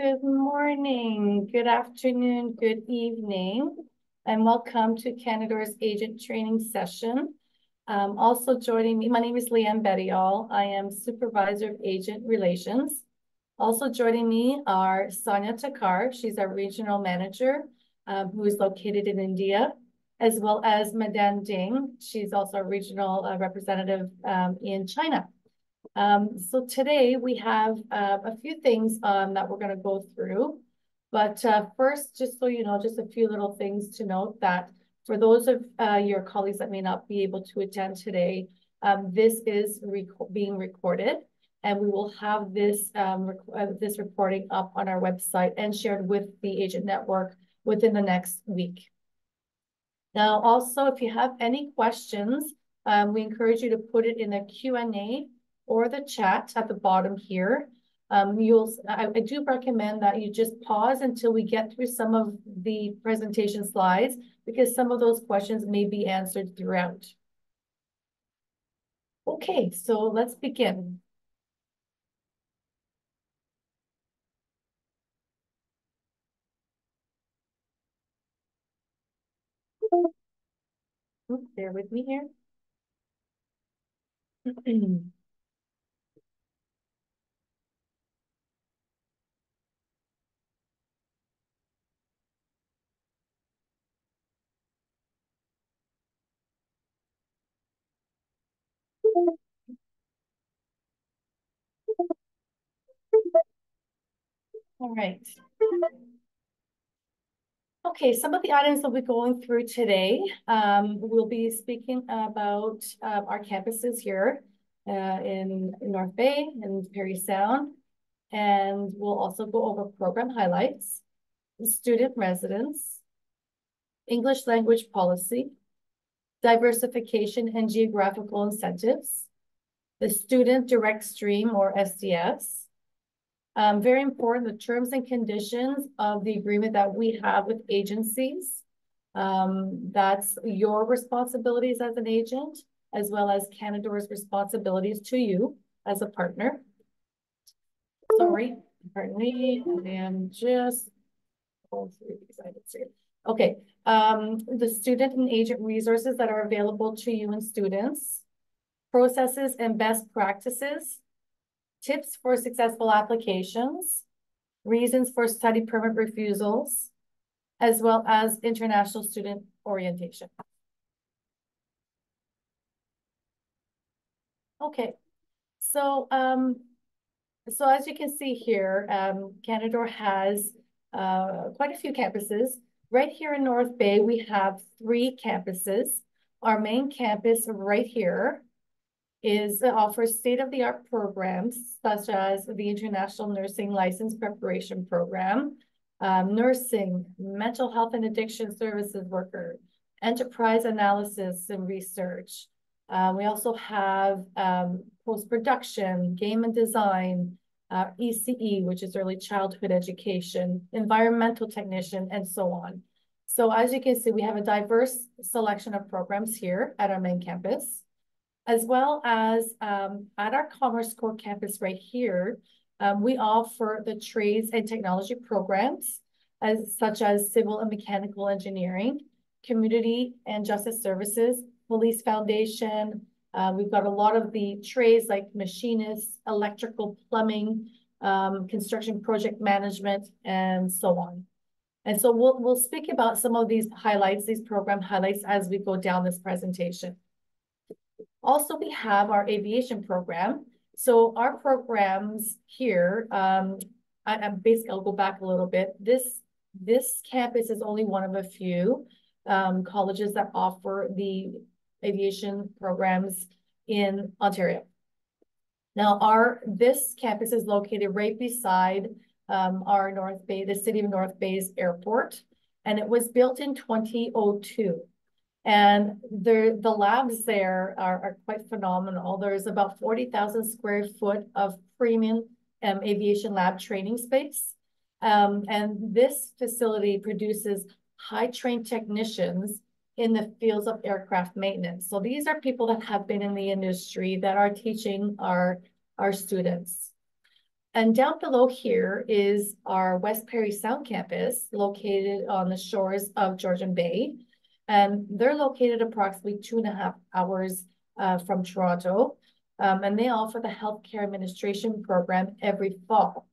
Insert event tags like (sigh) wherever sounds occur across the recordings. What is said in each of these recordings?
Good morning, good afternoon, good evening, and welcome to Canadore's agent training session. Um, also joining me, my name is Leanne Bettyall. I am Supervisor of Agent Relations. Also joining me are Sonia Takar, she's our Regional Manager, um, who is located in India, as well as Madan Ding, she's also a Regional uh, Representative um, in China. Um, so today we have uh, a few things um, that we're going to go through. But uh, first, just so you know, just a few little things to note that for those of uh, your colleagues that may not be able to attend today, um, this is rec being recorded and we will have this, um, rec uh, this reporting up on our website and shared with the agent network within the next week. Now, also, if you have any questions, um, we encourage you to put it in the Q&A or the chat at the bottom here. Um, you'll, I, I, do recommend that you just pause until we get through some of the presentation slides because some of those questions may be answered throughout. Okay, so let's begin. Oops, bear with me here. (clears throat) All right. Okay, some of the items that we're going through today, um, we'll be speaking about uh, our campuses here uh, in, North Bay and Parry Sound. And we'll also go over program highlights, student residence, English language policy, diversification and geographical incentives, the student direct stream or SDS, um, very important, the terms and conditions of the agreement that we have with agencies. Um, that's your responsibilities as an agent, as well as Canadore's responsibilities to you as a partner. Sorry, pardon me, I am just going through these items here. Okay, um, the student and agent resources that are available to you and students, processes and best practices, tips for successful applications, reasons for study permit refusals, as well as international student orientation. Okay, so um, so as you can see here, um, Canador has uh, quite a few campuses. Right here in North Bay, we have three campuses. Our main campus right here is offers state-of-the-art programs such as the International Nursing License Preparation Program, um, nursing, mental health and addiction services worker, enterprise analysis and research. Uh, we also have um, post-production, game and design, uh, ECE, which is early childhood education, environmental technician, and so on. So as you can see, we have a diverse selection of programs here at our main campus as well as um, at our Commerce Court campus right here, um, we offer the trades and technology programs as such as civil and mechanical engineering, community and justice services, police foundation. Uh, we've got a lot of the trades like machinists, electrical, plumbing, um, construction project management, and so on. And so we'll, we'll speak about some of these highlights, these program highlights as we go down this presentation. Also, we have our aviation program. So our programs here, um, I, am basically, I'll go back a little bit. This, this campus is only one of a few um, colleges that offer the aviation programs in Ontario. Now, our this campus is located right beside um, our North Bay, the city of North Bay's airport, and it was built in 2002. And the, the labs there are, are quite phenomenal. There's about 40,000 square foot of premium um, aviation lab training space. Um, and this facility produces high trained technicians in the fields of aircraft maintenance. So these are people that have been in the industry that are teaching our, our students. And down below here is our West Parry Sound campus located on the shores of Georgian Bay. And they're located approximately two and a half hours uh, from Toronto. Um, and they offer the healthcare administration program every fall.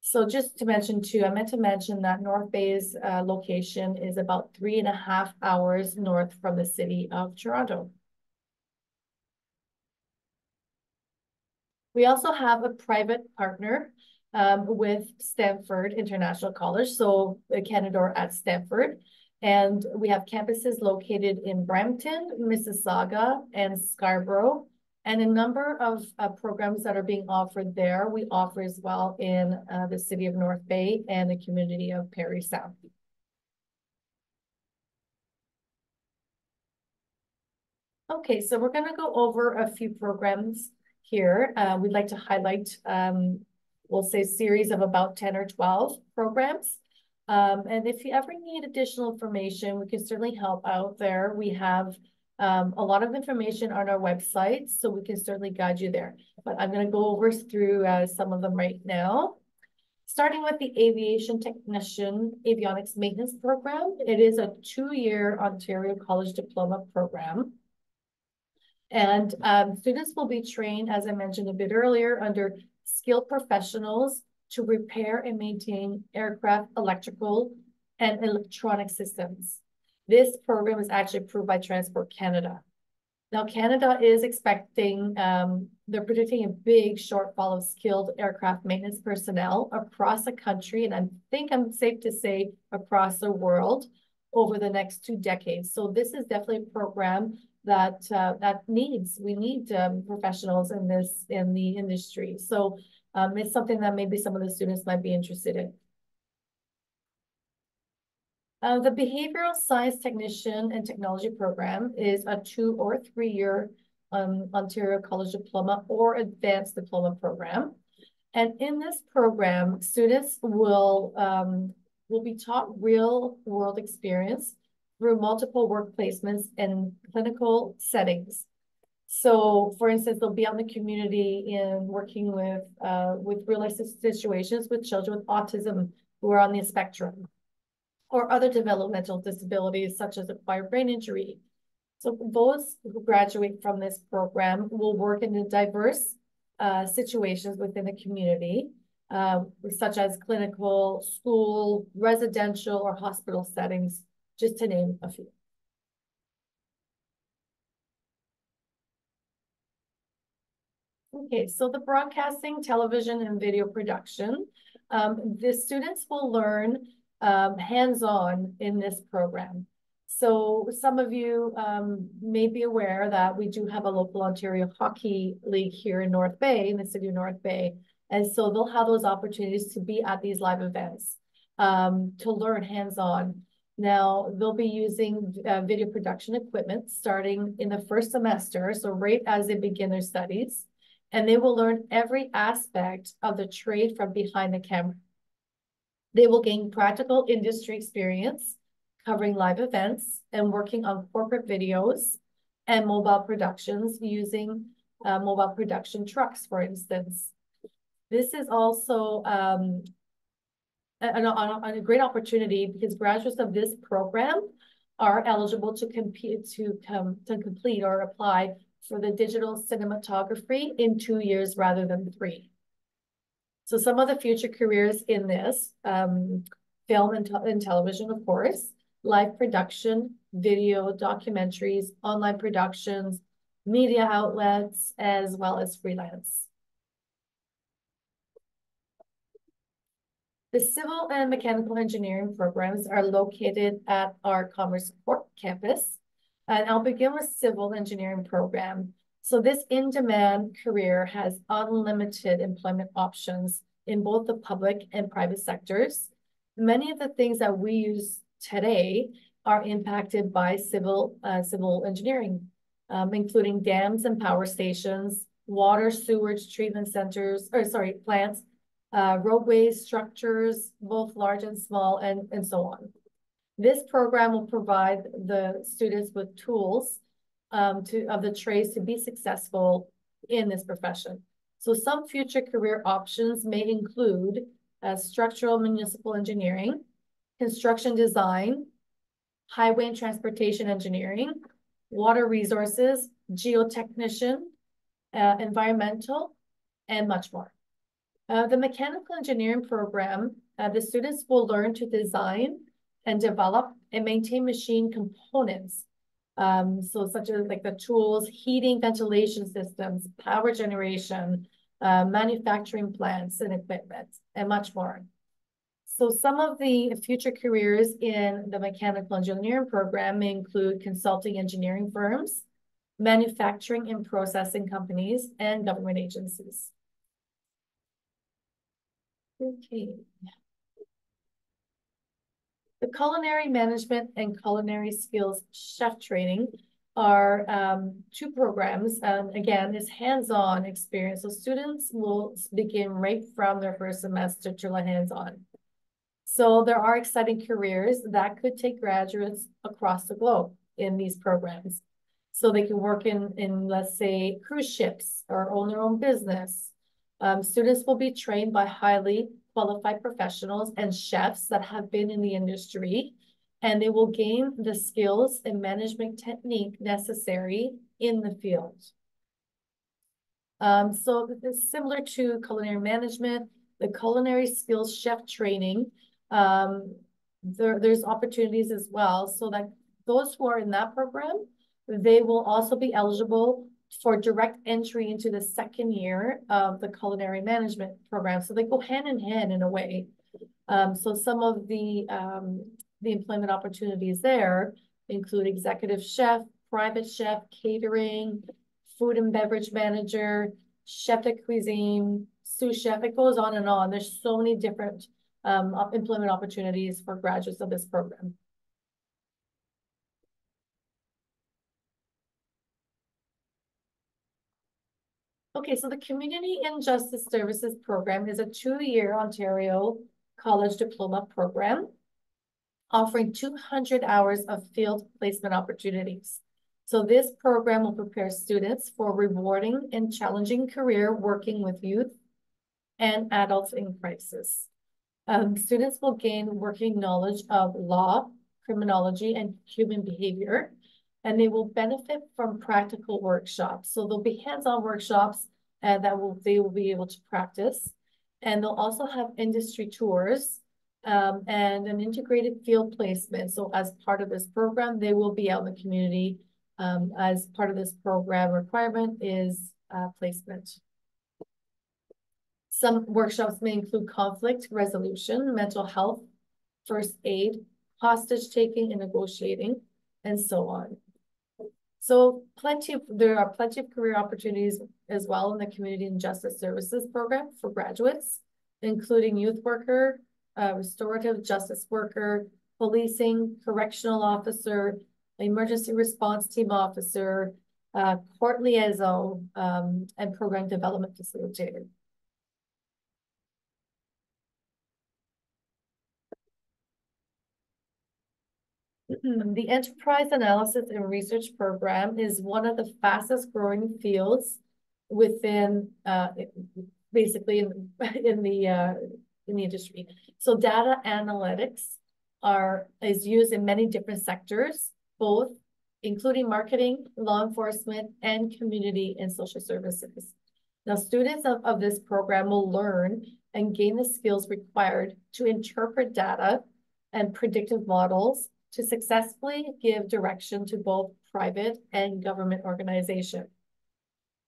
So just to mention too, I meant to mention that North Bay's uh, location is about three and a half hours north from the city of Toronto. We also have a private partner um, with Stanford International College, so Canadore at Stanford. And we have campuses located in Brampton, Mississauga, and Scarborough. And a number of uh, programs that are being offered there, we offer as well in uh, the city of North Bay and the community of Parry Sound. Okay, so we're going to go over a few programs here. Uh, we'd like to highlight, um, we'll say, series of about 10 or 12 programs. Um, and if you ever need additional information, we can certainly help out there. We have um, a lot of information on our website, so we can certainly guide you there. But I'm going to go over through uh, some of them right now. Starting with the Aviation Technician Avionics Maintenance Program. It is a two-year Ontario College Diploma program. And um, students will be trained, as I mentioned a bit earlier, under skilled professionals to repair and maintain aircraft electrical and electronic systems. This program is actually approved by Transport Canada. Now, Canada is expecting, um, they're predicting a big shortfall of skilled aircraft maintenance personnel across the country, and I think I'm safe to say across the world over the next two decades. So this is definitely a program that uh, that needs, we need um, professionals in this, in the industry. So um, it's something that maybe some of the students might be interested in. Uh, the Behavioral Science Technician and Technology Program is a two or three-year um, Ontario College Diploma or Advanced Diploma program. And in this program, students will, um, will be taught real world experience through multiple work placements and clinical settings. So for instance, they'll be out in the community in working with, uh, with real life situations with children with autism who are on the spectrum or other developmental disabilities such as acquired brain injury. So those who graduate from this program will work in diverse uh, situations within the community, uh, such as clinical, school, residential, or hospital settings, just to name a few. Okay, so the broadcasting, television, and video production. Um, the students will learn um, hands-on in this program. So some of you um, may be aware that we do have a local Ontario Hockey League here in North Bay, in the city of North Bay. And so they'll have those opportunities to be at these live events, um, to learn hands-on. Now, they'll be using uh, video production equipment starting in the first semester, so right as they begin their studies. And they will learn every aspect of the trade from behind the camera. They will gain practical industry experience covering live events and working on corporate videos and mobile productions using uh, mobile production trucks, for instance. This is also um, a, a, a, great opportunity because graduates of this program are eligible to compete to come to complete or apply for the digital cinematography in two years rather than three. So some of the future careers in this, um, film and, and television, of course, live production, video, documentaries, online productions, media outlets, as well as freelance. The civil and mechanical engineering programs are located at our Commerce Court campus. And I'll begin with civil engineering program. So this in-demand career has unlimited employment options in both the public and private sectors. Many of the things that we use today are impacted by civil, uh, civil engineering, um, including dams and power stations, water, sewage treatment centers, or sorry, plants, uh, roadways, structures, both large and small, and, and so on. This program will provide the students with tools um, to of the trades to be successful in this profession. So some future career options may include uh, structural municipal engineering, construction design, highway and transportation engineering, water resources, geotechnician, uh, environmental, and much more. Uh, the mechanical engineering program, uh, the students will learn to design and develop and maintain machine components. Um, so such as like the tools, heating, ventilation systems, power generation, uh, manufacturing plants and equipment, and much more. So some of the future careers in the mechanical engineering program may include consulting engineering firms, manufacturing and processing companies, and government agencies. Okay. The culinary management and culinary skills chef training are um, two programs. And again, it's hands-on experience. So students will begin right from their first semester to hands-on. So there are exciting careers that could take graduates across the globe in these programs. So they can work in, in let's say, cruise ships or own their own business. Um, students will be trained by highly qualified professionals and chefs that have been in the industry, and they will gain the skills and management technique necessary in the field. Um, so it's similar to culinary management, the culinary skills chef training, um, there, there's opportunities as well so that those who are in that program, they will also be eligible for direct entry into the second year of the culinary management program. So they go hand in hand in a way. Um, so some of the, um, the employment opportunities there include executive chef, private chef, catering, food and beverage manager, chef de cuisine, sous chef. It goes on and on. There's so many different um, employment opportunities for graduates of this program. Okay, so the Community and Justice Services Program is a two-year Ontario College Diploma program offering 200 hours of field placement opportunities. So this program will prepare students for rewarding and challenging career working with youth and adults in crisis. Um, students will gain working knowledge of law, criminology, and human behavior, and they will benefit from practical workshops. So there'll be hands-on workshops uh, that will they will be able to practice. And they'll also have industry tours um, and an integrated field placement. So as part of this program, they will be out in the community um, as part of this program requirement is uh, placement. Some workshops may include conflict resolution, mental health, first aid, hostage taking and negotiating, and so on. So plenty of, there are plenty of career opportunities as well in the Community and Justice Services program for graduates, including youth worker, uh, restorative justice worker, policing, correctional officer, emergency response team officer, uh, court liaison, um, and program development facilitator. The Enterprise Analysis and Research Program is one of the fastest growing fields within uh, basically in, (laughs) in the uh, in the industry. So data analytics are is used in many different sectors, both including marketing, law enforcement, and community and social services. Now, students of, of this program will learn and gain the skills required to interpret data and predictive models to successfully give direction to both private and government organization.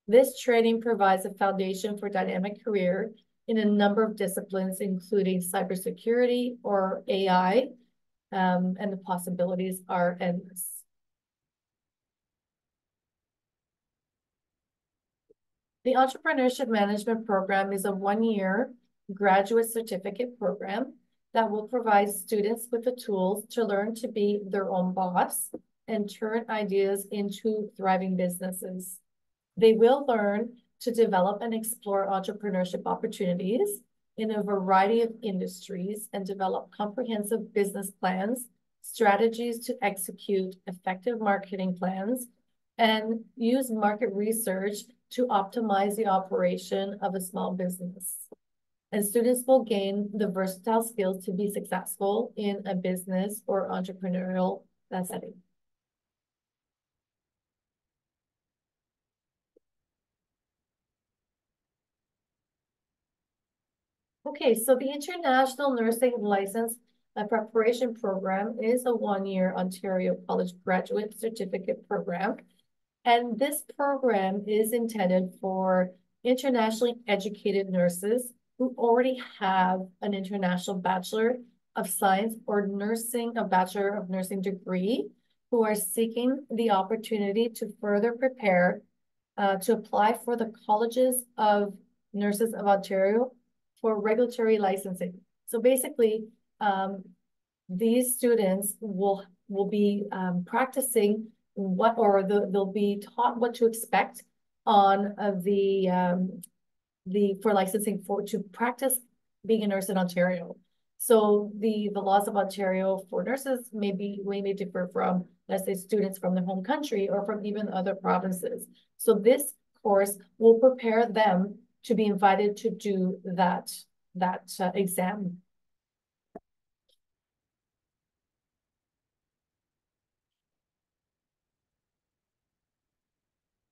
This training provides a foundation for dynamic career in a number of disciplines, including cybersecurity or AI, um, and the possibilities are endless. The Entrepreneurship Management Program is a one-year graduate certificate program that will provide students with the tools to learn to be their own boss and turn ideas into thriving businesses. They will learn to develop and explore entrepreneurship opportunities in a variety of industries and develop comprehensive business plans, strategies to execute effective marketing plans, and use market research to optimize the operation of a small business. And students will gain the versatile skills to be successful in a business or entrepreneurial setting. Okay, so the International Nursing License Preparation Program is a one-year Ontario College Graduate Certificate Program. And this program is intended for internationally educated nurses who already have an international Bachelor of Science or nursing, a Bachelor of Nursing degree, who are seeking the opportunity to further prepare uh, to apply for the Colleges of Nurses of Ontario for regulatory licensing. So basically, um, these students will will be um, practicing what or the, they'll be taught what to expect on uh, the um, the for licensing for to practice being a nurse in Ontario. So the the laws of Ontario for nurses may be way may differ from let's say students from their home country or from even other provinces. So this course will prepare them to be invited to do that that uh, exam.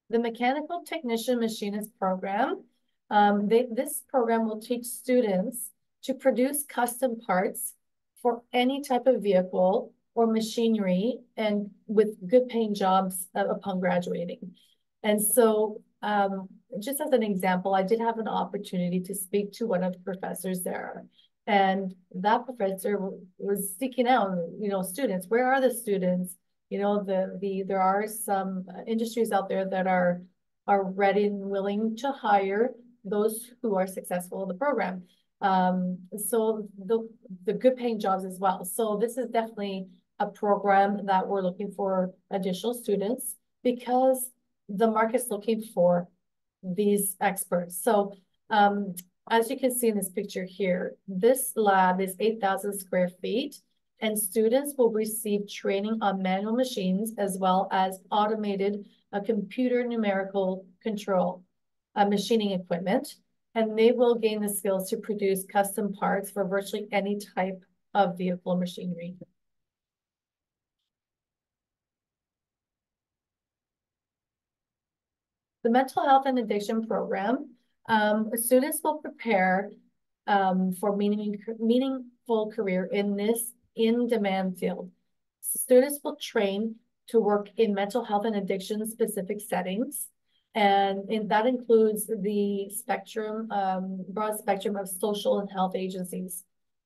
The Mechanical Technician Machinist Program. Um, they, this program will teach students to produce custom parts for any type of vehicle or machinery and with good paying jobs uh, upon graduating. And so um, just as an example, I did have an opportunity to speak to one of the professors there. And that professor was seeking out, you know, students. Where are the students? You know, the the there are some uh, industries out there that are are ready and willing to hire those who are successful in the program. Um, so the the good paying jobs as well. So this is definitely a program that we're looking for additional students because the market's looking for these experts. So um, as you can see in this picture here, this lab is 8,000 square feet and students will receive training on manual machines as well as automated uh, computer numerical control uh, machining equipment. And they will gain the skills to produce custom parts for virtually any type of vehicle machinery. The mental health and addiction program, um, students will prepare um, for meaning, meaningful career in this in-demand field. Students will train to work in mental health and addiction specific settings. And in, that includes the spectrum, um, broad spectrum of social and health agencies.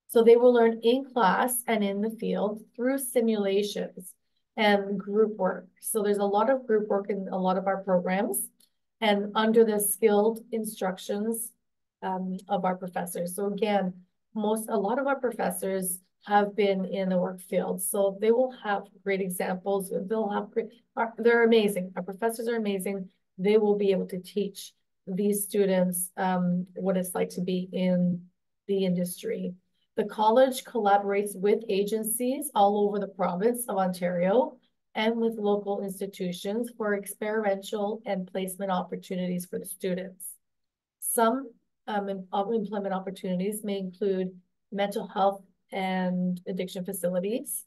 So they will learn in class and in the field through simulations and group work. So there's a lot of group work in a lot of our programs and under the skilled instructions um, of our professors. So again, most, a lot of our professors have been in the work field. So they will have great examples. They'll have great, they're amazing. Our professors are amazing. They will be able to teach these students um, what it's like to be in the industry. The college collaborates with agencies all over the province of Ontario and with local institutions for experiential and placement opportunities for the students. Some um, employment opportunities may include mental health and addiction facilities,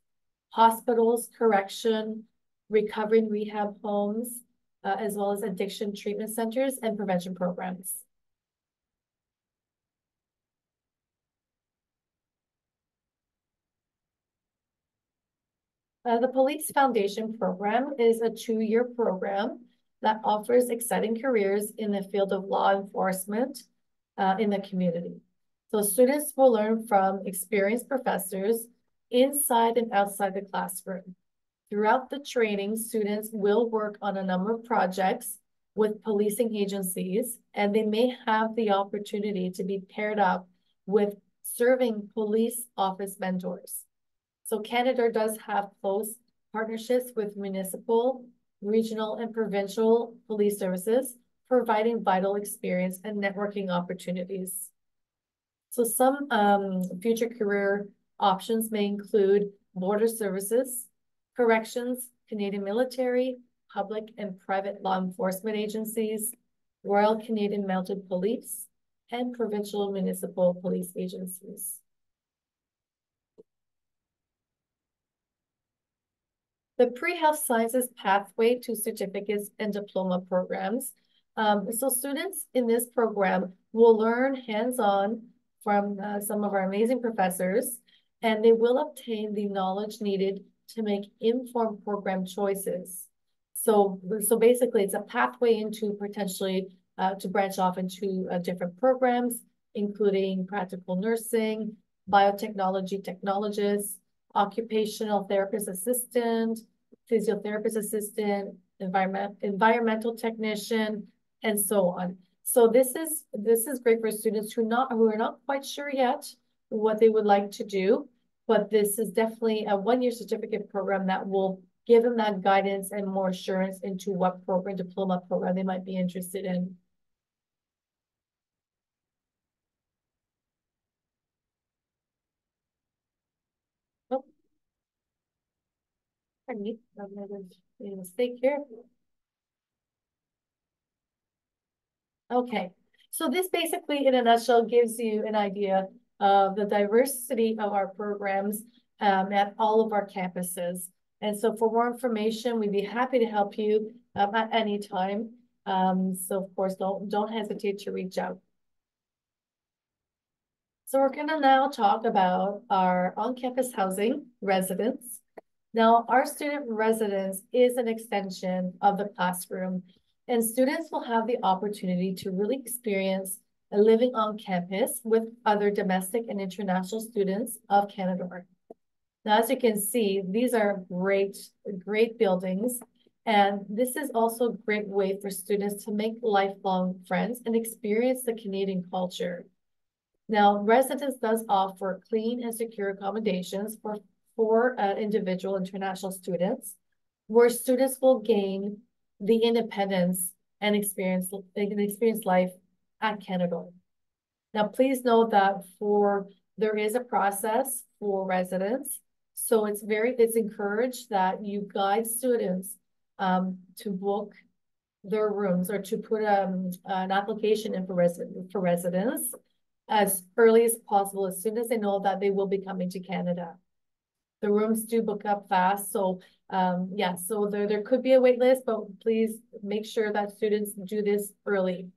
hospitals, correction, recovery and rehab homes, uh, as well as addiction treatment centers and prevention programs. Uh, the Police Foundation program is a two-year program that offers exciting careers in the field of law enforcement uh, in the community. So students will learn from experienced professors inside and outside the classroom. Throughout the training, students will work on a number of projects with policing agencies, and they may have the opportunity to be paired up with serving police office mentors. So Canadore does have close partnerships with municipal, regional, and provincial police services, providing vital experience and networking opportunities. So some um, future career options may include border services, corrections, Canadian military, public and private law enforcement agencies, Royal Canadian Mounted Police, and provincial municipal police agencies. The pre-health sciences pathway to certificates and diploma programs. Um, so students in this program will learn hands-on from uh, some of our amazing professors, and they will obtain the knowledge needed to make informed program choices. So, so basically it's a pathway into potentially uh, to branch off into uh, different programs, including practical nursing, biotechnology technologists, occupational therapist assistant, physiotherapist assistant, environment, environmental technician, and so on. So this is this is great for students who not who are not quite sure yet what they would like to do, but this is definitely a one-year certificate program that will give them that guidance and more assurance into what program, diploma program they might be interested in. Oh. Me, I'm a mistake here. Okay, so this basically in a nutshell gives you an idea of the diversity of our programs um, at all of our campuses. And so for more information, we'd be happy to help you um, at any time. Um, so of course, don't, don't hesitate to reach out. So we're gonna now talk about our on-campus housing residents. Now, our student residence is an extension of the classroom, and students will have the opportunity to really experience living on campus with other domestic and international students of Canada. Now, as you can see, these are great, great buildings. And this is also a great way for students to make lifelong friends and experience the Canadian culture. Now, residence does offer clean and secure accommodations for for uh, individual international students, where students will gain the independence and experience, and experience life at Canadore. Now, please note that for there is a process for residents. So it's very, it's encouraged that you guide students um, to book their rooms or to put um, an application in for, resident, for residents as early as possible, as soon as they know that they will be coming to Canada the rooms do book up fast. So um, yeah, so there, there could be a wait list, but please make sure that students do this early.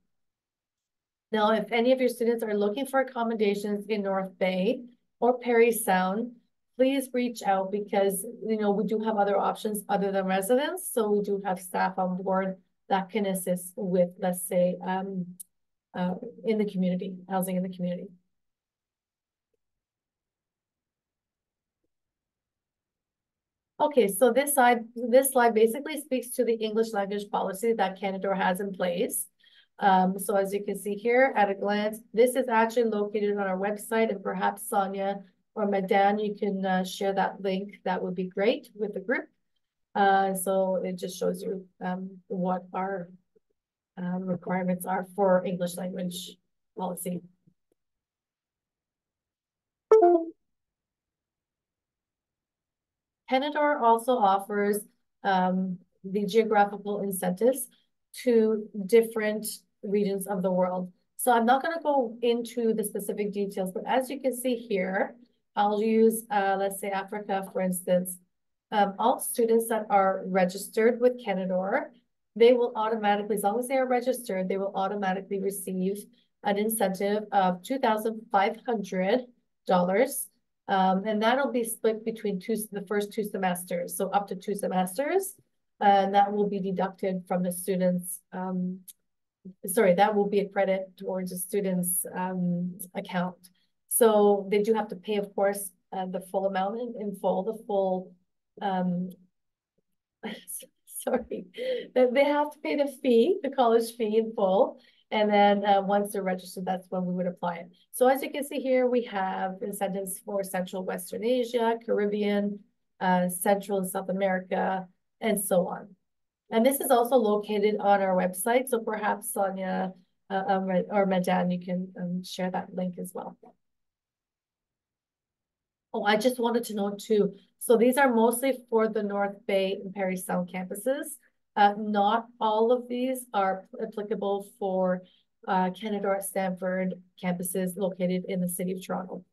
Now, if any of your students are looking for accommodations in North Bay or Parry Sound, please reach out because, you know, we do have other options other than residents. So we do have staff on board that can assist with, let's say, um, uh, in the community, housing in the community. Okay, so this slide, this slide basically speaks to the English language policy that Canadore has in place. Um, so as you can see here at a glance, this is actually located on our website and perhaps Sonia or Madan, you can uh, share that link. That would be great with the group. Uh, so it just shows you um, what our um, requirements are for English language policy. Canadore also offers um, the geographical incentives to different regions of the world. So I'm not going to go into the specific details, but as you can see here, I'll use, uh, let's say Africa, for instance. Um, all students that are registered with Canadore, they will automatically, as long as they are registered, they will automatically receive an incentive of $2,500 um, and that'll be split between two, the first two semesters, so up to two semesters. And that will be deducted from the students, um, sorry, that will be a credit towards the student's um, account. So they do have to pay, of course, uh, the full amount in, in full, the full, um, (laughs) sorry, they have to pay the fee, the college fee in full. And then uh, once they're registered, that's when we would apply it. So as you can see here, we have incentives for Central Western Asia, Caribbean, uh, Central and South America, and so on. And this is also located on our website. So perhaps Sonia uh, um, or Madan, you can um, share that link as well. Oh, I just wanted to know too. So these are mostly for the North Bay and Parry Sound campuses. Uh, not all of these are applicable for uh, Canadore at Stanford campuses located in the city of Toronto.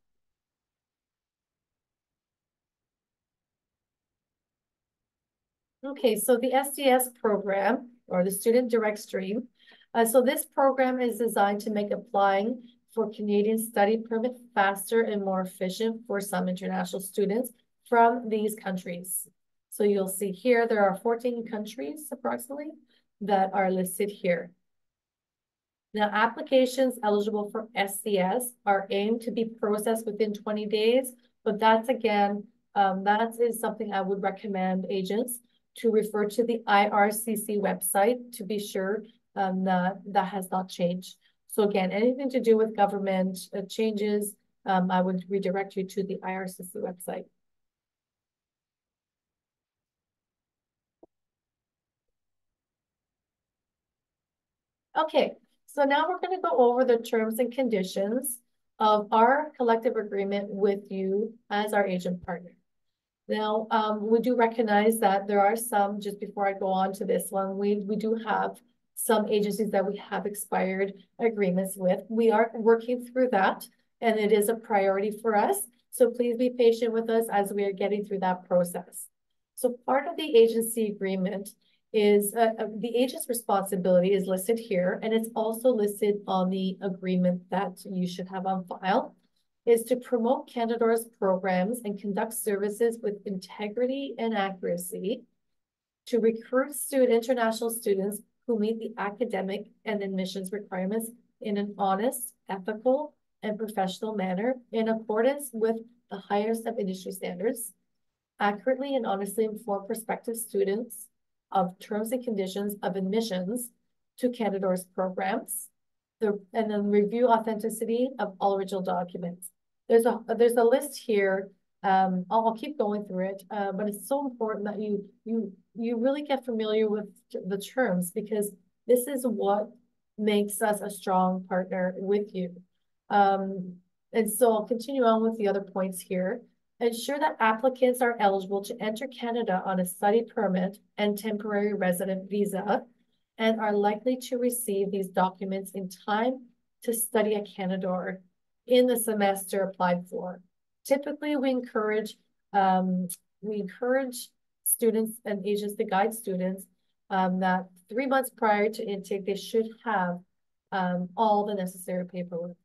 Okay, so the SDS program or the Student Direct Stream. Uh, so this program is designed to make applying for Canadian study permit faster and more efficient for some international students from these countries. So you'll see here, there are 14 countries approximately that are listed here. Now, applications eligible for SDS are aimed to be processed within 20 days, but that's again, um, that is something I would recommend agents to refer to the IRCC website to be sure um, that that has not changed. So again, anything to do with government uh, changes, um, I would redirect you to the IRCC website. Okay, so now we're going to go over the terms and conditions of our collective agreement with you as our agent partner. Now, um, we do recognize that there are some, just before I go on to this one, we, we do have some agencies that we have expired agreements with. We are working through that, and it is a priority for us. So please be patient with us as we are getting through that process. So part of the agency agreement is uh, uh, the agent's responsibility is listed here, and it's also listed on the agreement that you should have on file is to promote Canadore's programs and conduct services with integrity and accuracy, to recruit student international students who meet the academic and admissions requirements in an honest, ethical, and professional manner in accordance with the highest of industry standards, accurately and honestly inform prospective students of terms and conditions of admissions to Canadore's programs, the, and then review authenticity of all original documents. There's a there's a list here. Um, I'll, I'll keep going through it, uh, but it's so important that you you you really get familiar with the terms because this is what makes us a strong partner with you. Um, and so I'll continue on with the other points here. Ensure that applicants are eligible to enter Canada on a study permit and temporary resident visa and are likely to receive these documents in time to study at Canadore in the semester applied for. Typically, we encourage um, we encourage students and agents to guide students um, that three months prior to intake, they should have um, all the necessary paperwork.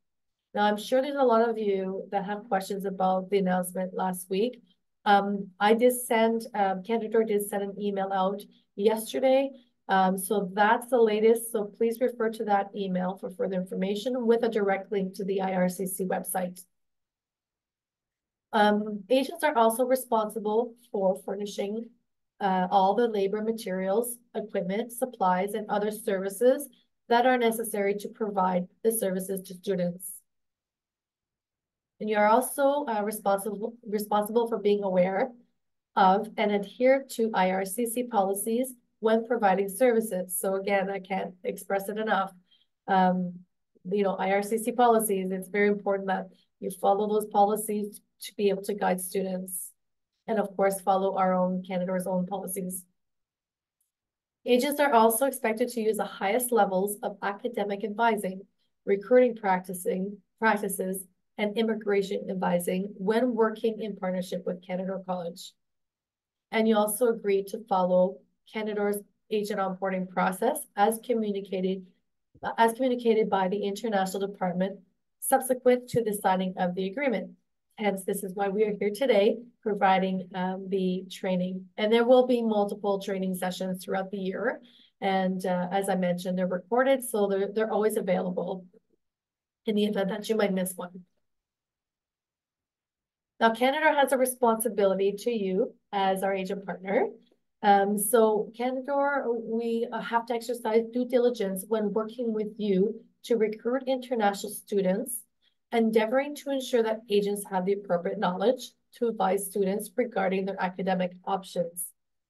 Now, I'm sure there's a lot of you that have questions about the announcement last week. Um, I did send, um, Canadore did send an email out yesterday um, so that's the latest. So please refer to that email for further information with a direct link to the IRCC website. Um, agents are also responsible for furnishing uh, all the labor materials, equipment, supplies, and other services that are necessary to provide the services to students. And you are also uh, responsible, responsible for being aware of and adhere to IRCC policies when providing services. So again, I can't express it enough. Um, you know, IRCC policies, it's very important that you follow those policies to be able to guide students. And of course, follow our own Canadore's own policies. Agents are also expected to use the highest levels of academic advising, recruiting practicing practices, and immigration advising when working in partnership with Canadore College. And you also agree to follow Canadore's agent onboarding process as communicated as communicated by the International Department subsequent to the signing of the agreement. Hence, this is why we are here today, providing um, the training. And there will be multiple training sessions throughout the year. And uh, as I mentioned, they're recorded, so they're, they're always available in the event that you might miss one. Now, Canadore has a responsibility to you as our agent partner um, so Canadore, we uh, have to exercise due diligence when working with you to recruit international students, endeavoring to ensure that agents have the appropriate knowledge to advise students regarding their academic options.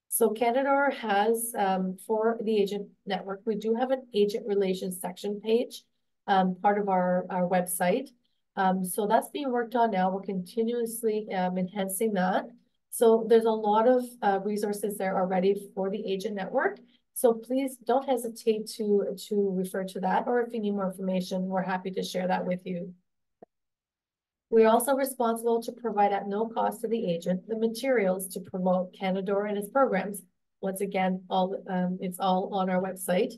So Canadore has, um, for the agent network, we do have an agent relations section page, um, part of our, our website. Um, so that's being worked on now. We're continuously um, enhancing that. So there's a lot of uh, resources there already for the agent network. So please don't hesitate to, to refer to that, or if you need more information, we're happy to share that with you. We are also responsible to provide at no cost to the agent the materials to promote Canadore and its programs. Once again, all um, it's all on our website.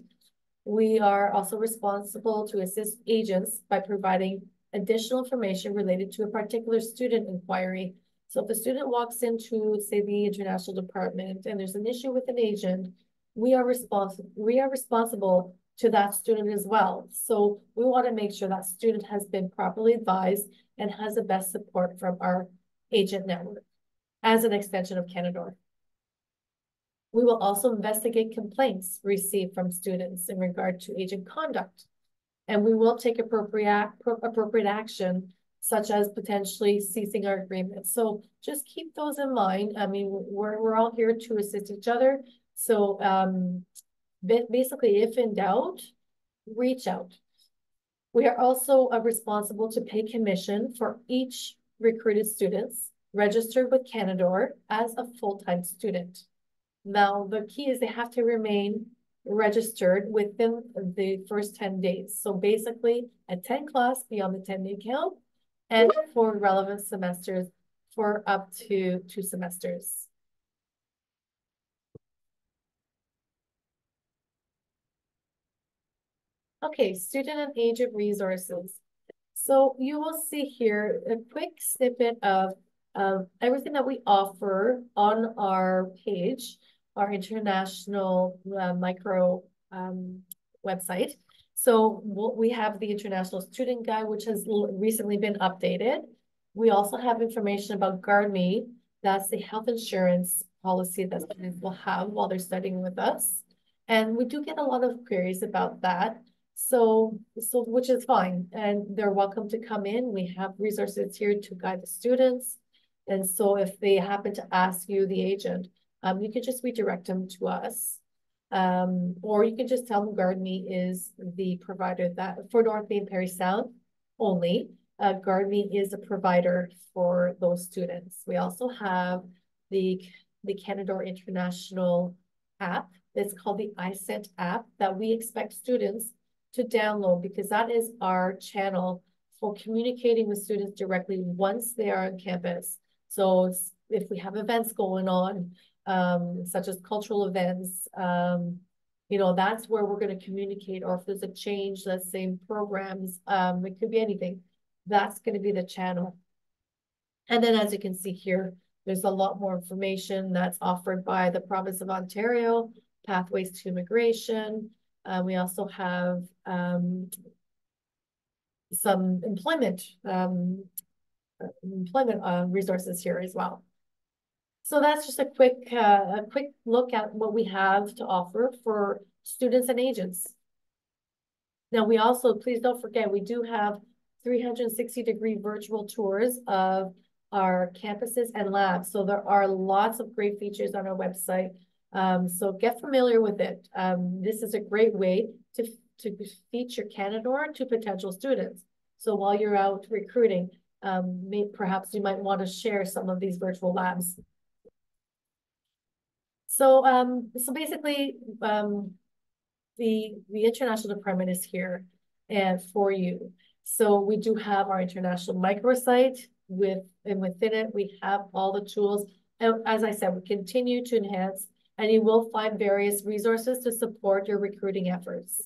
We are also responsible to assist agents by providing additional information related to a particular student inquiry. So if a student walks into, say, the international department and there's an issue with an agent, we are responsible we are responsible to that student as well. So we want to make sure that student has been properly advised and has the best support from our agent network as an extension of Canadore. We will also investigate complaints received from students in regard to agent conduct. And we will take appropriate, appropriate action, such as potentially ceasing our agreement. So just keep those in mind. I mean, we're, we're all here to assist each other. So um, basically, if in doubt, reach out. We are also uh, responsible to pay commission for each recruited students registered with Canadore as a full-time student. Now, the key is they have to remain registered within the first 10 days. So basically, a 10 class beyond the 10-day count and for relevant semesters for up to two semesters. Okay, student and agent resources. So you will see here a quick snippet of, of everything that we offer on our page, our international uh, micro um, website. So we have the International Student Guide, which has recently been updated. We also have information about GuardMe. That's the health insurance policy that students will have while they're studying with us. And we do get a lot of queries about that. So, so which is fine. And they're welcome to come in. We have resources here to guide the students. And so if they happen to ask you, the agent, um, you can just redirect them to us. Um, or you can just tell them GuardMe is the provider that for North Bay and Parry Sound only. Uh, GuardMe is a provider for those students. We also have the, the Canadore International app. It's called the iSent app that we expect students to download because that is our channel for communicating with students directly once they are on campus. So if we have events going on, um, such as cultural events, um, you know, that's where we're going to communicate. Or if there's a change, let's say programs, um, it could be anything. That's going to be the channel. And then as you can see here, there's a lot more information that's offered by the province of Ontario, Pathways to Immigration, uh, we also have um, some employment um, employment uh, resources here as well. So that's just a quick uh, a quick look at what we have to offer for students and agents. Now we also, please don't forget, we do have 360 degree virtual tours of our campuses and labs. So there are lots of great features on our website um, so get familiar with it. Um, this is a great way to, to feature Canadore to potential students. So while you're out recruiting, um, may, perhaps you might want to share some of these virtual labs. So, um, so basically, um, the, the international department is here and for you. So we do have our international microsite with, and within it, we have all the tools. And as I said, we continue to enhance and you will find various resources to support your recruiting efforts.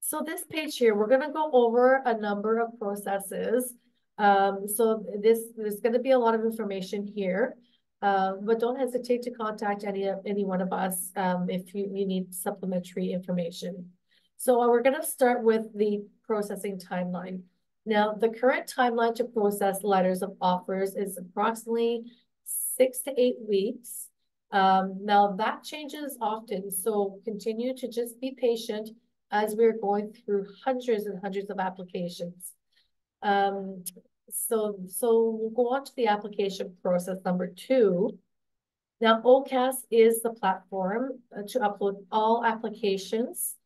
So this page here, we're going to go over a number of processes. Um, so this there's going to be a lot of information here, uh, but don't hesitate to contact any of any one of us um, if you, you need supplementary information. So uh, we're going to start with the processing timeline. Now, the current timeline to process letters of offers is approximately six to eight weeks. Um, now, that changes often, so continue to just be patient as we're going through hundreds and hundreds of applications. Um, so, so we'll go on to the application process number two. Now, OCAS is the platform uh, to upload all applications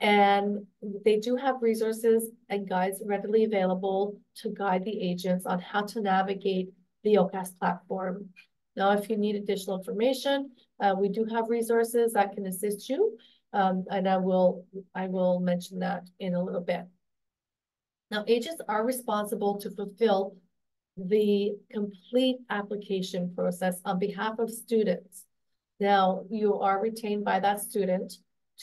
and they do have resources and guides readily available to guide the agents on how to navigate the OCAS platform. Now, if you need additional information, uh, we do have resources that can assist you. Um, and I will, I will mention that in a little bit. Now, agents are responsible to fulfill the complete application process on behalf of students. Now, you are retained by that student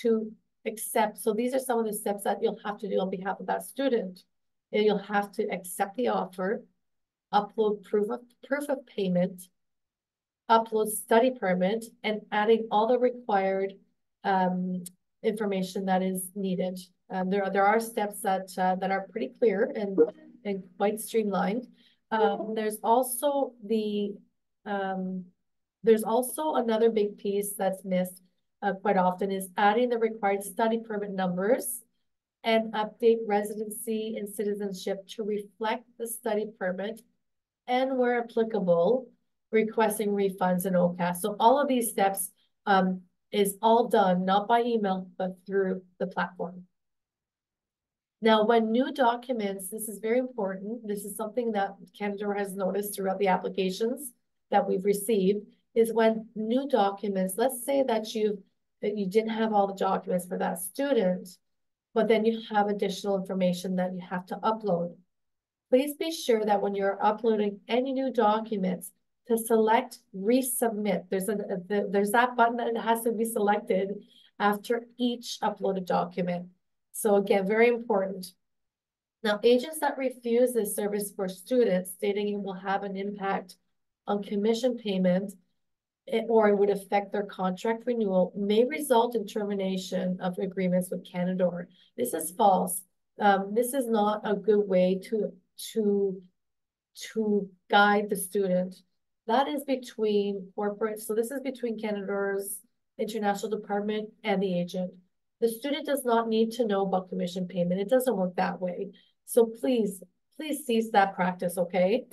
to accept. So these are some of the steps that you'll have to do on behalf of that student. You'll have to accept the offer, upload proof of proof of payment, upload study permit, and adding all the required um, information that is needed. Um, there are there are steps that uh, that are pretty clear and and quite streamlined. Um, there's also the um, there's also another big piece that's missed uh, quite often is adding the required study permit numbers and update residency and citizenship to reflect the study permit and where applicable, requesting refunds and OCAS. So all of these steps um, is all done, not by email, but through the platform. Now, when new documents, this is very important. This is something that Canadore has noticed throughout the applications that we've received is when new documents, let's say that you that you didn't have all the documents for that student, but then you have additional information that you have to upload. Please be sure that when you're uploading any new documents to select resubmit. There's a, there's that button that has to be selected after each uploaded document. So again, very important. Now, agents that refuse this service for students stating it will have an impact on commission payment it, or it would affect their contract renewal may result in termination of agreements with Canadore. This is false. Um, this is not a good way to, to, to guide the student. That is between corporate, so this is between Canadore's international department and the agent. The student does not need to know about commission payment. It doesn't work that way. So please, please cease that practice, okay?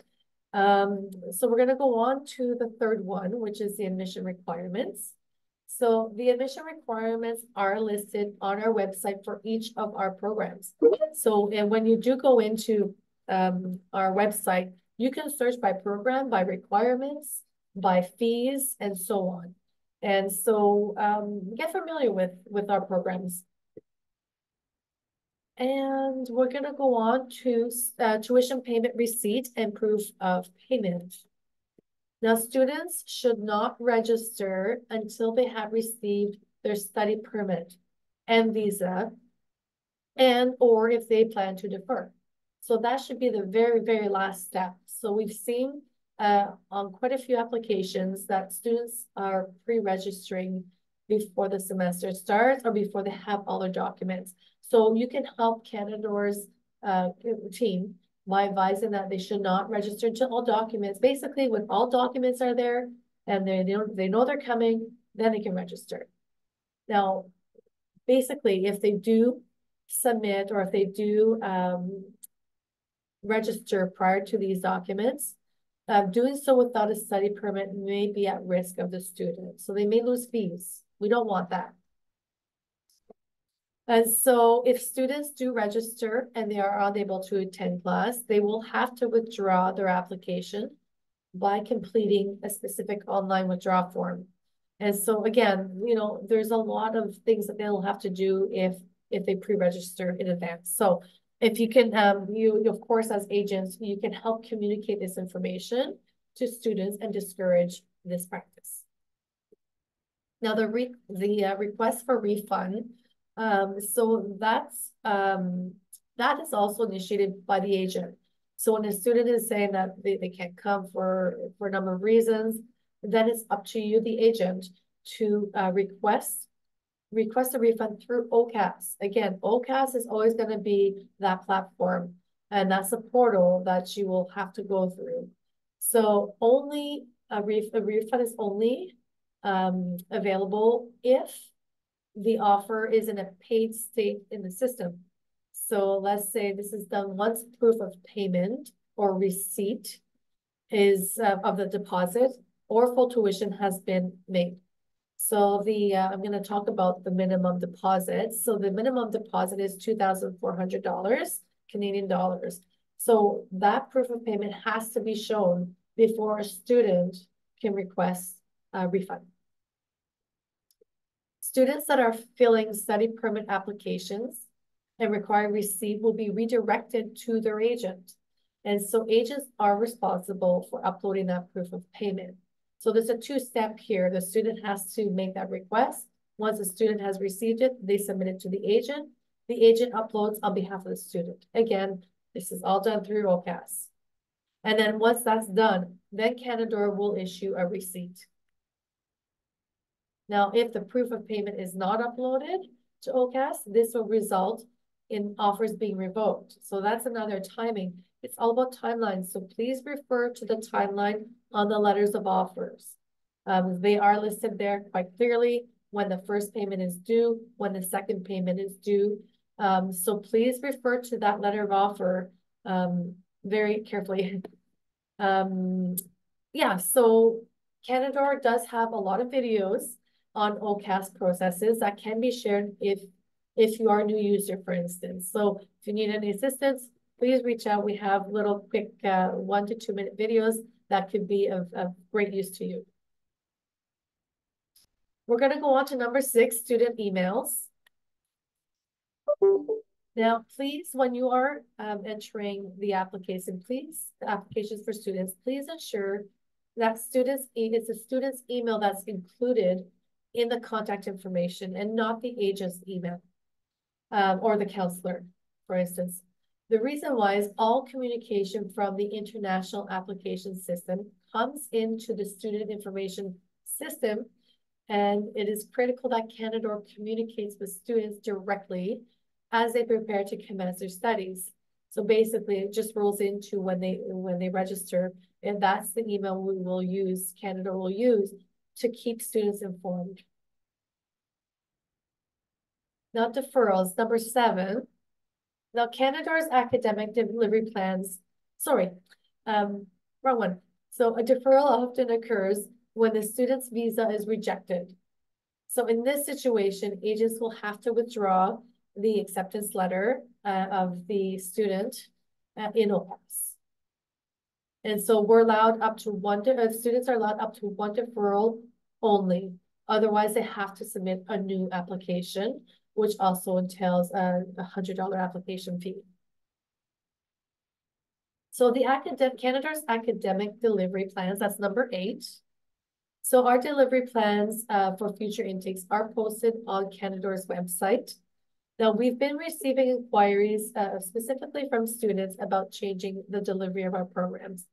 Um, so we're gonna go on to the third one, which is the admission requirements. So the admission requirements are listed on our website for each of our programs. So, and when you do go into um, our website, you can search by program, by requirements, by fees, and so on. And so um, get familiar with, with our programs. And we're going to go on to uh, tuition payment receipt and proof of payment. Now, students should not register until they have received their study permit and visa and or if they plan to defer. So that should be the very, very last step. So we've seen uh, on quite a few applications that students are pre-registering before the semester starts or before they have all their documents. So you can help Canadore's uh, team by advising that they should not register until all documents. Basically, when all documents are there and they, they, they know they're coming, then they can register. Now, basically, if they do submit or if they do um, register prior to these documents, uh, doing so without a study permit may be at risk of the student. So they may lose fees. We don't want that. And so if students do register and they are unable to attend class, they will have to withdraw their application by completing a specific online withdrawal form. And so again, you know, there's a lot of things that they'll have to do if if they pre-register in advance. So if you can, um, you of course as agents, you can help communicate this information to students and discourage this practice. Now the re the uh, request for refund um, so that's um, that is also initiated by the agent. So when a student is saying that they, they can't come for, for a number of reasons, then it's up to you, the agent, to uh, request request a refund through OCAS. Again, OCAS is always going to be that platform, and that's a portal that you will have to go through. So only a, ref a refund is only um, available if the offer is in a paid state in the system. So let's say this is done once proof of payment or receipt is uh, of the deposit or full tuition has been made. So the uh, I'm going to talk about the minimum deposit. So the minimum deposit is $2,400 Canadian dollars. So that proof of payment has to be shown before a student can request a refund. Students that are filling study permit applications and require receipt will be redirected to their agent. And so agents are responsible for uploading that proof of payment. So there's a two-step here. The student has to make that request. Once the student has received it, they submit it to the agent. The agent uploads on behalf of the student. Again, this is all done through OCAS. And then once that's done, then Canadore will issue a receipt. Now, if the proof of payment is not uploaded to OCAS, this will result in offers being revoked. So that's another timing. It's all about timelines. So please refer to the timeline on the letters of offers. Um, they are listed there quite clearly when the first payment is due, when the second payment is due. Um, so please refer to that letter of offer um, very carefully. (laughs) um, yeah, so Canadore does have a lot of videos on OCAS processes that can be shared if if you are a new user, for instance. So if you need any assistance, please reach out. We have little quick uh, one to two minute videos that could be of, of great use to you. We're going to go on to number six, student emails. Now, please, when you are um, entering the application, please, the applications for students, please ensure that students, it's a student's email that's included in the contact information and not the agent's email um, or the counselor, for instance. The reason why is all communication from the international application system comes into the student information system, and it is critical that Canadore communicates with students directly as they prepare to commence their studies. So basically, it just rolls into when they when they register, and that's the email we will use, Canadore will use to keep students informed. Now deferrals, number seven. Now Canadore's academic delivery plans, sorry, um, wrong one. So a deferral often occurs when the student's visa is rejected. So in this situation, agents will have to withdraw the acceptance letter uh, of the student uh, in OCAS. And so we're allowed up to one, uh, students are allowed up to one deferral only. Otherwise, they have to submit a new application which also entails a $100 application fee. So the academic Canadore's academic delivery plans, that's number eight. So our delivery plans uh, for future intakes are posted on Canadore's website. Now we've been receiving inquiries uh, specifically from students about changing the delivery of our programs.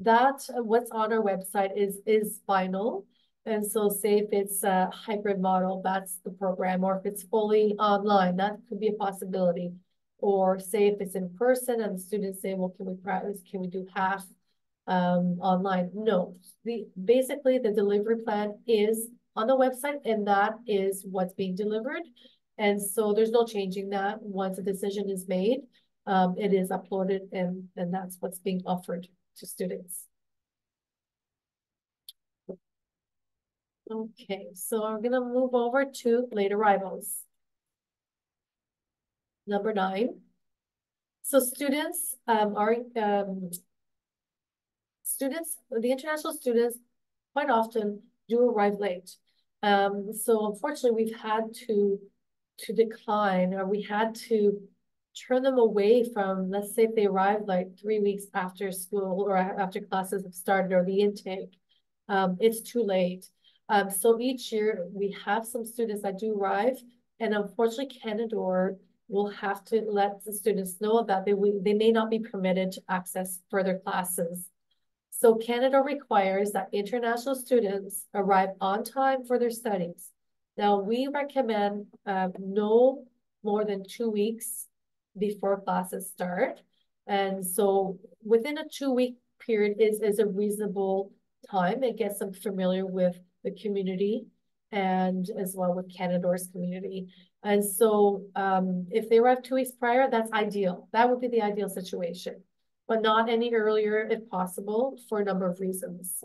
That what's on our website is is final. And so say if it's a hybrid model, that's the program, or if it's fully online, that could be a possibility. Or say if it's in person and the students say, well, can we practice, can we do half um, online? No, the basically the delivery plan is on the website and that is what's being delivered. And so there's no changing that. Once a decision is made, um, it is uploaded and, and that's what's being offered to students. Okay, so I'm gonna move over to late arrivals. Number nine. So students um, are um, students, the international students quite often do arrive late. Um, so unfortunately, we've had to to decline or we had to turn them away from, let's say if they arrived like three weeks after school or after classes have started or the intake, um, it's too late. Um, so each year we have some students that do arrive and unfortunately Canadore will have to let the students know that they, they may not be permitted to access further classes. So Canadore requires that international students arrive on time for their studies. Now we recommend uh, no more than two weeks before classes start. And so within a two week period is, is a reasonable time. It gets them familiar with the community and as well with Canadore's community. And so um, if they arrive two weeks prior, that's ideal. That would be the ideal situation, but not any earlier if possible for a number of reasons.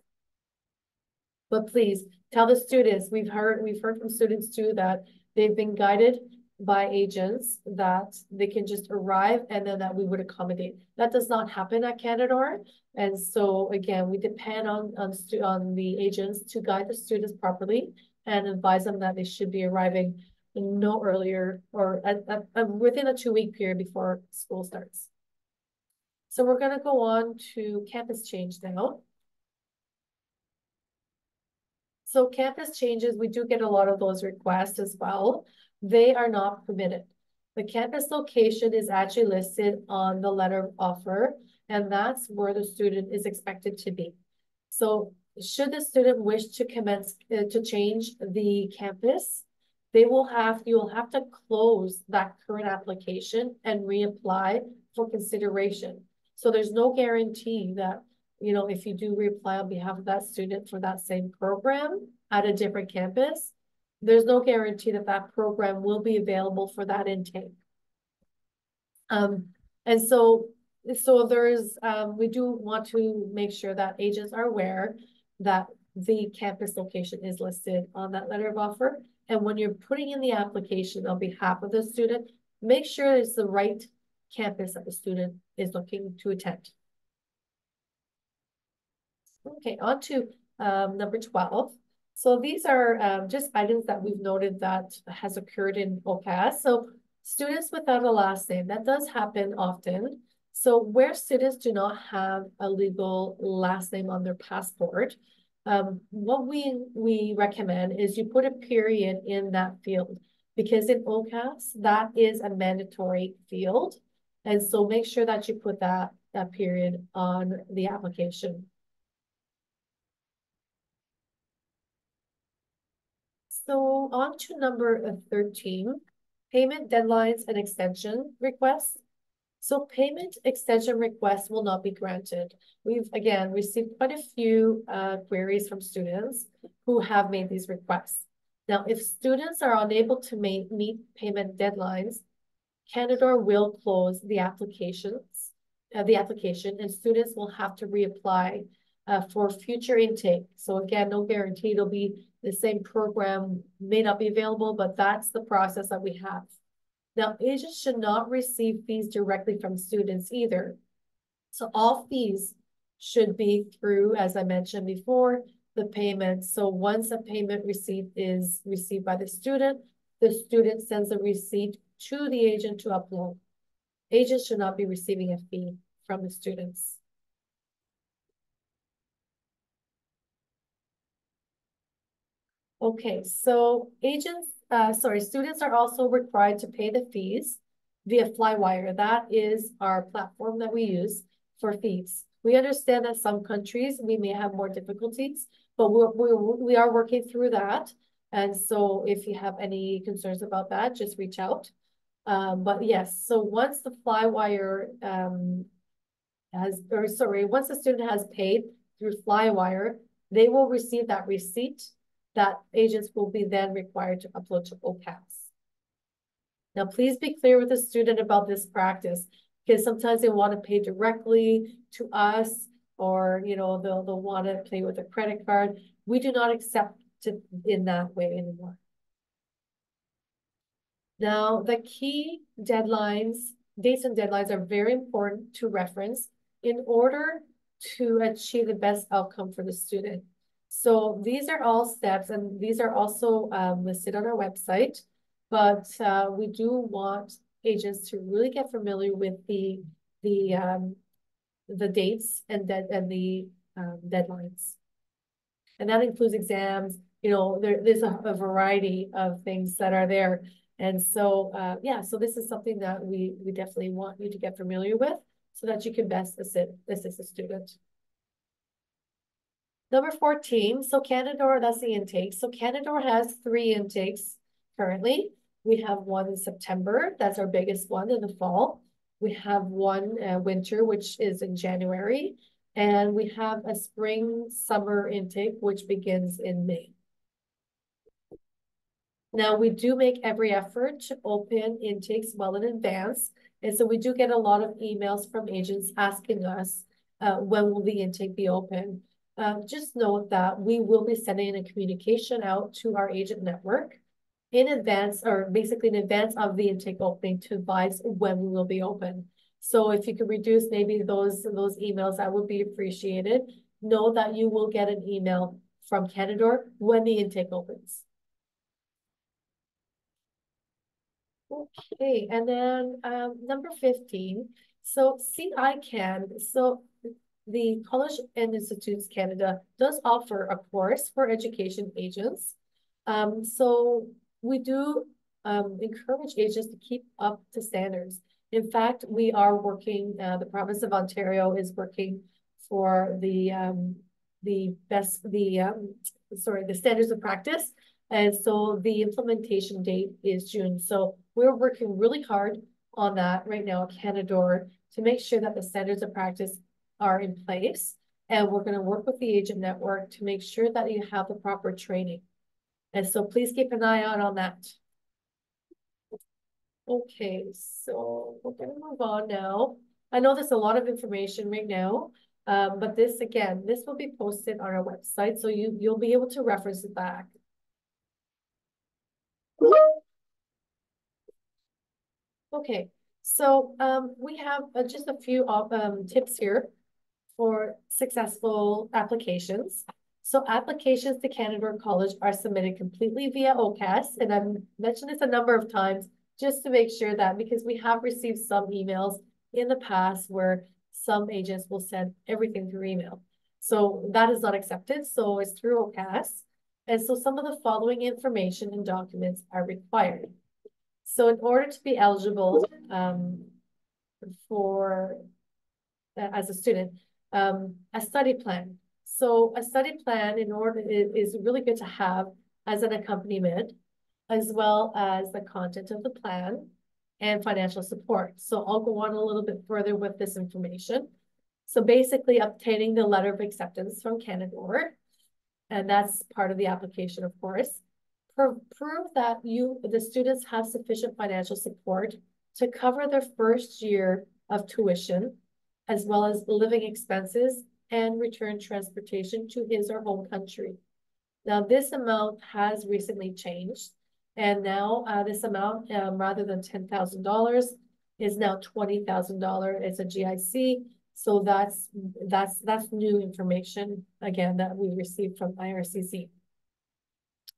But please tell the students, we've heard, we've heard from students too that they've been guided by agents that they can just arrive and then that we would accommodate. That does not happen at Canadore. And so again, we depend on, on, on the agents to guide the students properly and advise them that they should be arriving no earlier or at, at, at within a two week period before school starts. So we're gonna go on to campus change now. So campus changes, we do get a lot of those requests as well. They are not permitted. The campus location is actually listed on the letter of offer, and that's where the student is expected to be. So should the student wish to commence uh, to change the campus, they will have, you will have to close that current application and reapply for consideration. So there's no guarantee that, you know, if you do reapply on behalf of that student for that same program at a different campus, there's no guarantee that that program will be available for that intake. Um, and so, so there's, um, we do want to make sure that agents are aware that the campus location is listed on that letter of offer. And when you're putting in the application on behalf of the student, make sure it's the right campus that the student is looking to attend. Okay, on to um, number 12. So these are um, just items that we've noted that has occurred in OCAS. So students without a last name, that does happen often. So where students do not have a legal last name on their passport, um, what we, we recommend is you put a period in that field because in OCAS, that is a mandatory field. And so make sure that you put that, that period on the application. So on to number 13, payment deadlines and extension requests. So payment extension requests will not be granted. We've, again, received quite a few uh, queries from students who have made these requests. Now, if students are unable to meet payment deadlines, Canadore will close the applications, uh, the application, and students will have to reapply uh, for future intake. So again, no guarantee it'll be the same program may not be available, but that's the process that we have. Now, agents should not receive fees directly from students either. So all fees should be through, as I mentioned before, the payment. So once a payment receipt is received by the student, the student sends a receipt to the agent to upload. Agents should not be receiving a fee from the students. Okay, so agents, uh, sorry, students are also required to pay the fees via Flywire. That is our platform that we use for fees. We understand that some countries we may have more difficulties, but we're, we're, we are working through that. And so if you have any concerns about that, just reach out. Um, but yes, so once the Flywire um, has, or sorry, once the student has paid through Flywire, they will receive that receipt that agents will be then required to upload to OCAS. Now, please be clear with the student about this practice because sometimes they want to pay directly to us or, you know, they'll, they'll want to pay with a credit card. We do not accept it in that way anymore. Now, the key deadlines, dates and deadlines are very important to reference in order to achieve the best outcome for the student. So these are all steps and these are also um, listed on our website, but uh, we do want agents to really get familiar with the the um, the dates and that and the um, deadlines. And that includes exams, you know, there, there's a, a, variety of things that are there. And so, uh, yeah, so this is something that we, we definitely want you to get familiar with so that you can best assist, assist a student. Number 14, so Canadore, that's the intake. So Canadore has three intakes currently. We have one in September, that's our biggest one in the fall. We have one uh, winter, which is in January. And we have a spring summer intake, which begins in May. Now, we do make every effort to open intakes well in advance. And so we do get a lot of emails from agents asking us, uh, when will the intake be open? Um, just note that we will be sending a communication out to our agent network in advance, or basically in advance of the intake opening to advise when we will be open. So if you could reduce maybe those, those emails, that would be appreciated. Know that you will get an email from Canadore when the intake opens. Okay, and then um, number 15. So CICAN, so the College and Institutes Canada does offer a course for education agents. Um, so we do um, encourage agents to keep up to standards. In fact, we are working, uh, the province of Ontario is working for the um, the best, the um, sorry, the standards of practice. And so the implementation date is June. So we're working really hard on that right now at Canadore to make sure that the standards of practice are in place. And we're going to work with the agent network to make sure that you have the proper training. And so please keep an eye out on that. Okay, so we're going to move on now. I know there's a lot of information right now, um, but this again, this will be posted on our website, so you you'll be able to reference it back. Okay, so um, we have uh, just a few um, tips here for successful applications. So applications to Canadore College are submitted completely via OCAS, and I've mentioned this a number of times just to make sure that because we have received some emails in the past where some agents will send everything through email. So that is not accepted. So it's through OCAS. And so some of the following information and documents are required. So in order to be eligible um, for uh, as a student, um, a study plan. So a study plan in order is, really good to have as an accompaniment, as well as the content of the plan and financial support. So I'll go on a little bit further with this information. So basically obtaining the letter of acceptance from Canadore, and that's part of the application, of course. Pro prove that you, the students have sufficient financial support to cover their first year of tuition, as well as living expenses and return transportation to his or home country. Now, this amount has recently changed. And now uh, this amount, um, rather than $10,000, is now $20,000. It's a GIC. So that's that's that's new information, again, that we received from IRCC.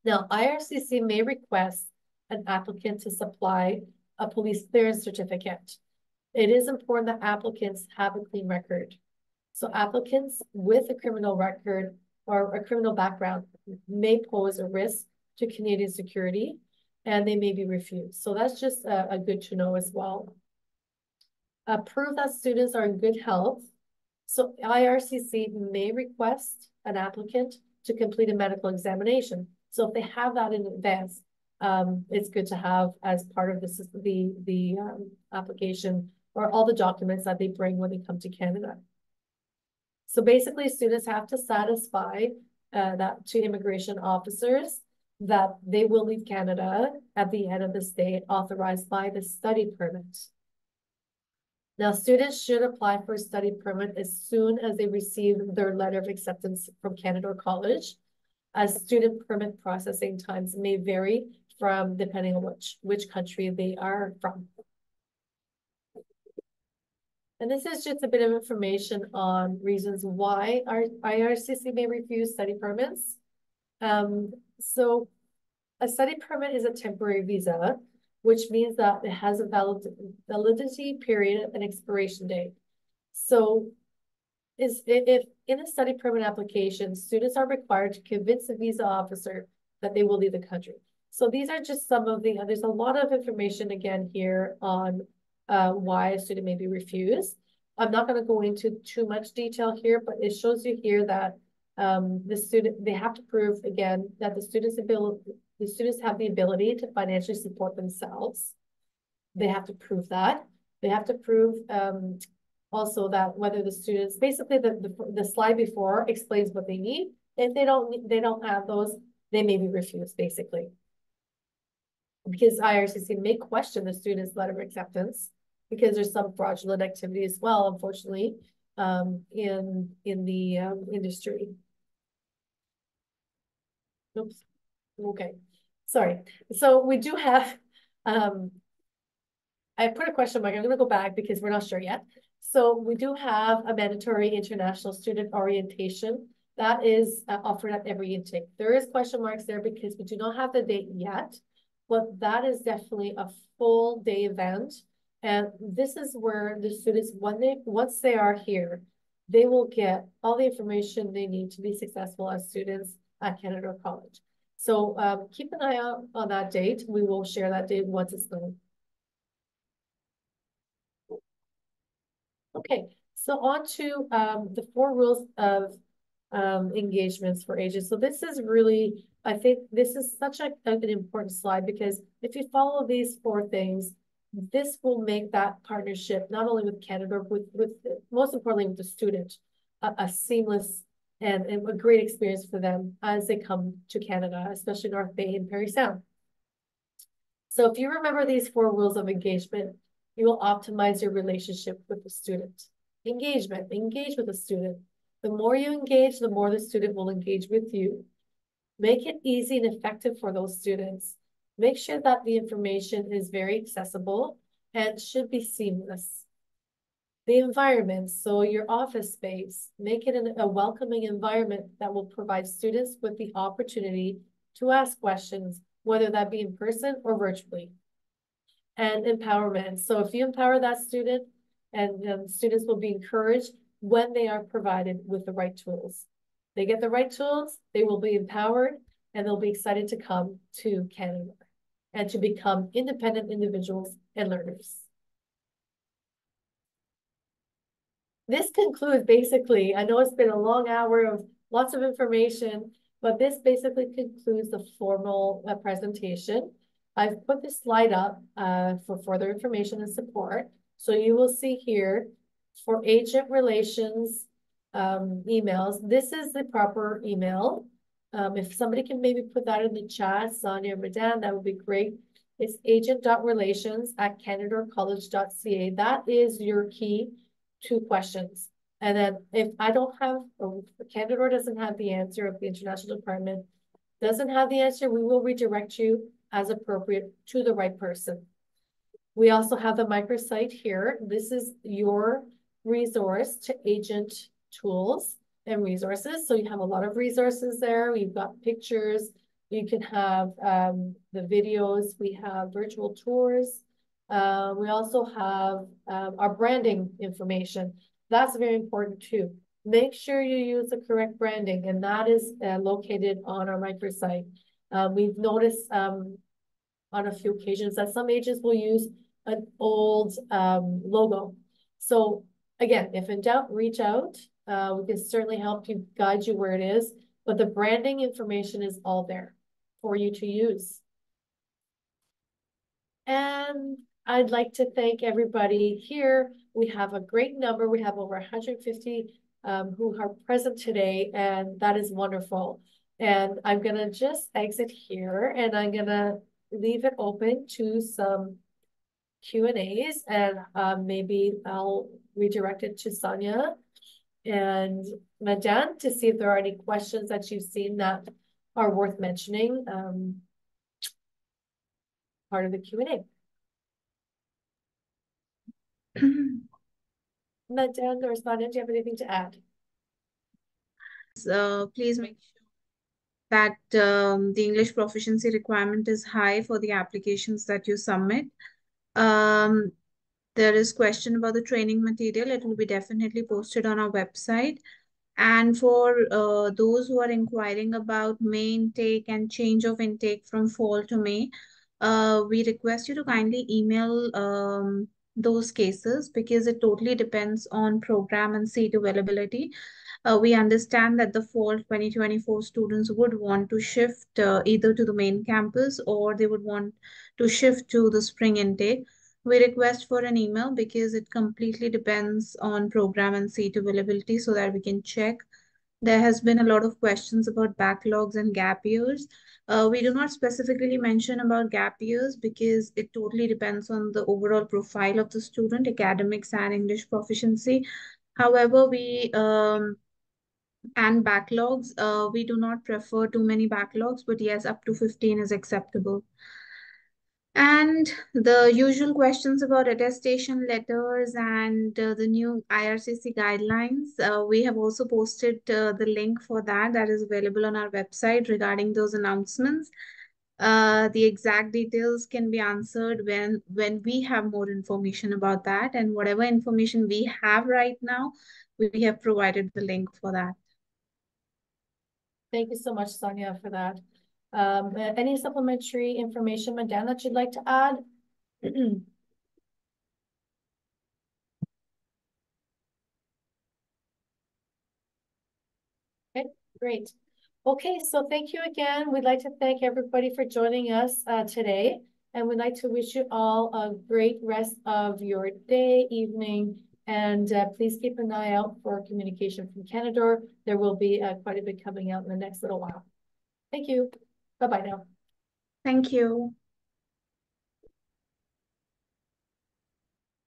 Now, IRCC may request an applicant to supply a police clearance certificate. It is important that applicants have a clean record. So applicants with a criminal record or a criminal background may pose a risk to Canadian security and they may be refused. So that's just a, a good to know as well. Uh, prove that students are in good health. So IRCC may request an applicant to complete a medical examination. So if they have that in advance, um, it's good to have as part of this, the, the um, application or all the documents that they bring when they come to Canada. So basically students have to satisfy uh, that to immigration officers that they will leave Canada at the end of the stay authorized by the study permit. Now, students should apply for a study permit as soon as they receive their letter of acceptance from Canadore College, as student permit processing times may vary from depending on which, which country they are from. And this is just a bit of information on reasons why our IRCC may refuse study permits. Um, so a study permit is a temporary visa, which means that it has a valid validity period and expiration date. So is if in a study permit application, students are required to convince the visa officer that they will leave the country. So these are just some of the, there's a lot of information again here on uh, why a student may be refused. I'm not going to go into too much detail here, but it shows you here that um, the student, they have to prove again that the student's ability, the students have the ability to financially support themselves. They have to prove that. They have to prove um, also that whether the students, basically the, the, the slide before explains what they need. If they don't, they don't have those, they may be refused basically. Because IRCC may question the student's letter of acceptance because there's some fraudulent activity as well, unfortunately, um, in, in the um, industry. Oops. Okay. sorry. So we do have, um, I put a question mark. I'm going to go back because we're not sure yet. So we do have a mandatory international student orientation that is uh, offered at every intake. There is question marks there because we do not have the date yet, but that is definitely a full day event. And this is where the students, when they, once they are here, they will get all the information they need to be successful as students at Canadore College. So um, keep an eye out on that date. We will share that date once it's known. Okay, so on to um, the four rules of um, engagements for ages. So this is really, I think this is such a, an important slide because if you follow these four things, this will make that partnership not only with Canadore, but with, with most importantly with the student, a, a seamless and, and, a great experience for them as they come to Canada, especially North Bay and Parry Sound. So if you remember these four rules of engagement, you will optimize your relationship with the student. Engagement, engage with the student. The more you engage, the more the student will engage with you. Make it easy and effective for those students. Make sure that the information is very accessible and should be seamless. The environment, so your office space, make it an, a welcoming environment that will provide students with the opportunity to ask questions, whether that be in person or virtually. And empowerment. So if you empower that student, and um, students will be encouraged when they are provided with the right tools. They get the right tools, they will be empowered, and they'll be excited to come to Canada and to become independent individuals and learners. This concludes basically, I know it's been a long hour of lots of information, but this basically concludes the formal uh, presentation. I've put this slide up uh, for further information and support. So you will see here for agent relations um, emails, this is the proper email. Um, if somebody can maybe put that in the chat, Sonia or Madan, that would be great. It's agent.relations at canadorecollege.ca. That is your key to questions. And then if I don't have, or Canadore doesn't have the answer, if the international department doesn't have the answer, we will redirect you as appropriate to the right person. We also have the microsite here. This is your resource to agent tools and resources. So you have a lot of resources there. We've got pictures. You can have um, the videos. We have virtual tours. Uh, we also have um, our branding information. That's very important too. Make sure you use the correct branding, and that is uh, located on our microsite. Uh, we've noticed um, on a few occasions that some agents will use an old um, logo. So again, if in doubt, reach out. Uh, we can certainly help you guide you where it is, but the branding information is all there for you to use. And I'd like to thank everybody here. We have a great number. We have over 150 um, who are present today, and that is wonderful. And I'm going to just exit here, and I'm going to leave it open to some Q and um, maybe I'll redirect it to Sonia and Madan to see if there are any questions that you've seen that are worth mentioning. Um, part of the Q and A. Madan or Sonia, do you have anything to add? So please make sure that um, the English proficiency requirement is high for the applications that you submit. Um, there is question about the training material. It will be definitely posted on our website. And for uh, those who are inquiring about May intake and change of intake from fall to May, uh, we request you to kindly email um, those cases because it totally depends on program and seat availability. Uh, we understand that the fall 2024 students would want to shift uh, either to the main campus or they would want to shift to the spring intake. We request for an email because it completely depends on program and seat availability so that we can check. There has been a lot of questions about backlogs and gap years. Uh, we do not specifically mention about gap years because it totally depends on the overall profile of the student, academics and English proficiency. However, we um, and backlogs. Uh, we do not prefer too many backlogs, but yes, up to 15 is acceptable. And the usual questions about attestation letters and uh, the new IRCC guidelines. Uh, we have also posted uh, the link for that that is available on our website regarding those announcements. Uh, the exact details can be answered when when we have more information about that and whatever information we have right now, we have provided the link for that. Thank you so much, Sonia, for that. Um, uh, any supplementary information, Madame, that you'd like to add? (clears throat) Okay, great. Okay, so thank you again. We'd like to thank everybody for joining us uh, today. And we'd like to wish you all a great rest of your day, evening, and uh, please keep an eye out for communication from Canadore. There will be uh, quite a bit coming out in the next little while. Thank you. Bye-bye now. Thank you.